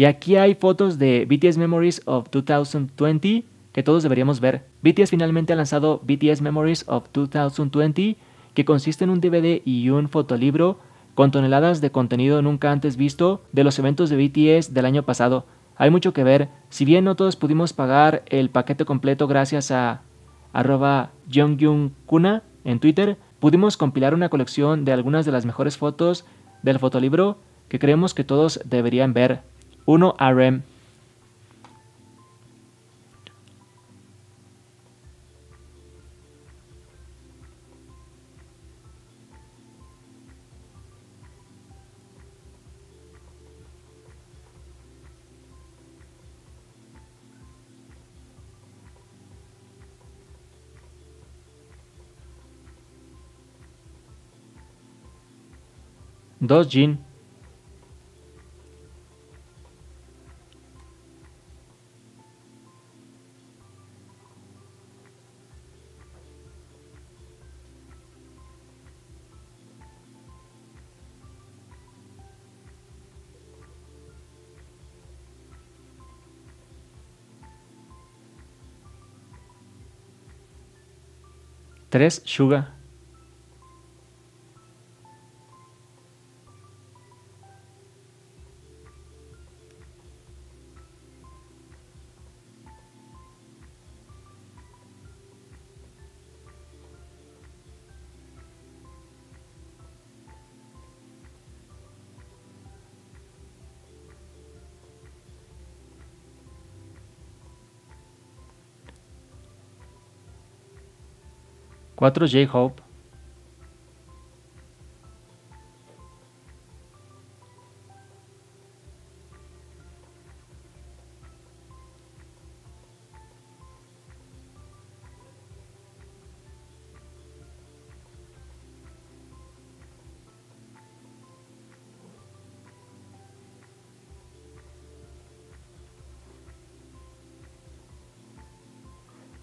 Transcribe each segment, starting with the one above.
Y aquí hay fotos de BTS Memories of 2020 que todos deberíamos ver. BTS finalmente ha lanzado BTS Memories of 2020, que consiste en un DVD y un fotolibro con toneladas de contenido nunca antes visto de los eventos de BTS del año pasado. Hay mucho que ver, si bien no todos pudimos pagar el paquete completo gracias a arroba Kuna en Twitter, pudimos compilar una colección de algunas de las mejores fotos del fotolibro que creemos que todos deberían ver. 1 RM 2 Jin Tres Suga 4 J-Hope.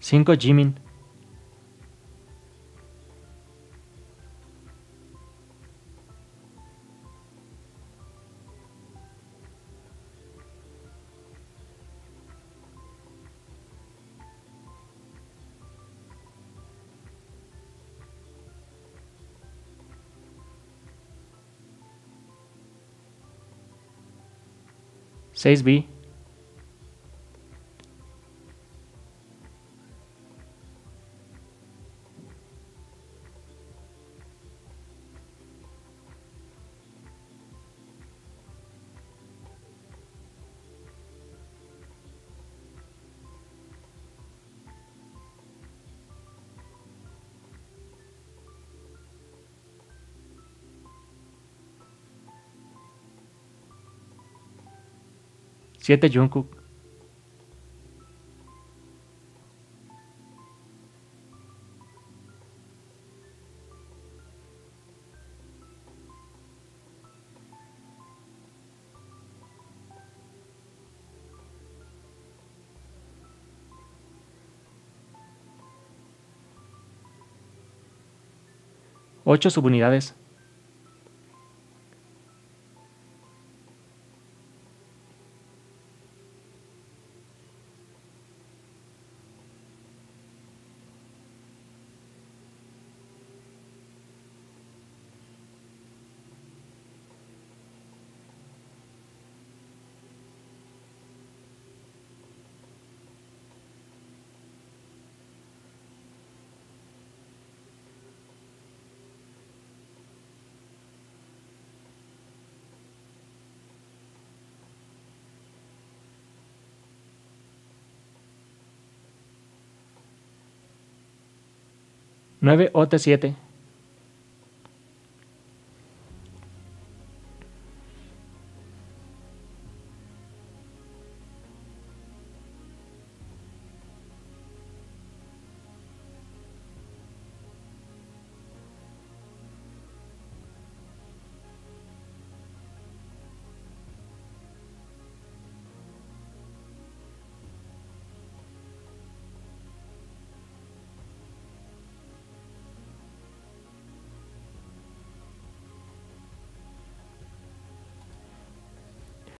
Cinco Jimin 6B. Siete Jungkook. Ocho subunidades. 9 OT7